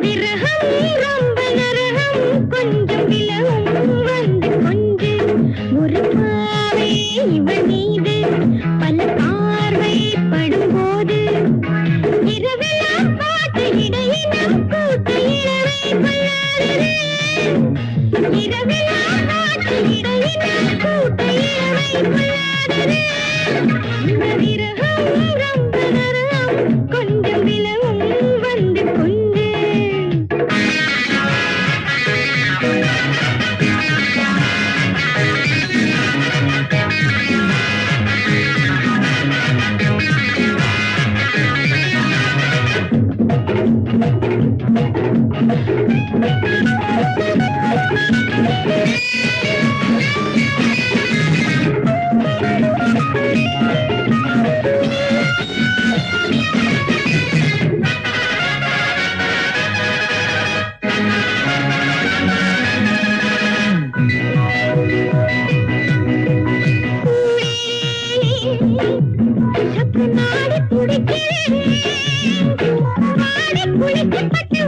விரகம் ரொம்ப நரகம். கொஞ்சம் விலகும் வந்து கொஞ்சு. ஒரு பாவை இவள் மீது. பல பார்வை படும்போது. இரவெல்லாம் பாட்டு இடையினம் கூட்ட இளவை கொள்ளாதது. இரவெல்லாம் இளவை கொள்ளாதது. இந்த விரகம் ரொம்ப நரகம். கொஞ்சம் விலகும் நாடி குடிக்கிறேன் நாடி குளிக்கப்பட்டு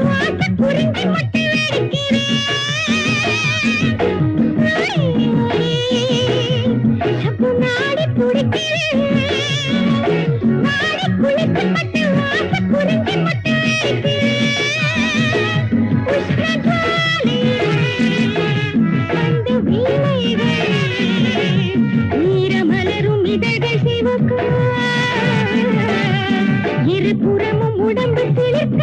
இதழ்கள் சிவக்க இருபுறமும் உடம்பு சிலிக்க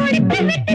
கொடுத்து விட்டு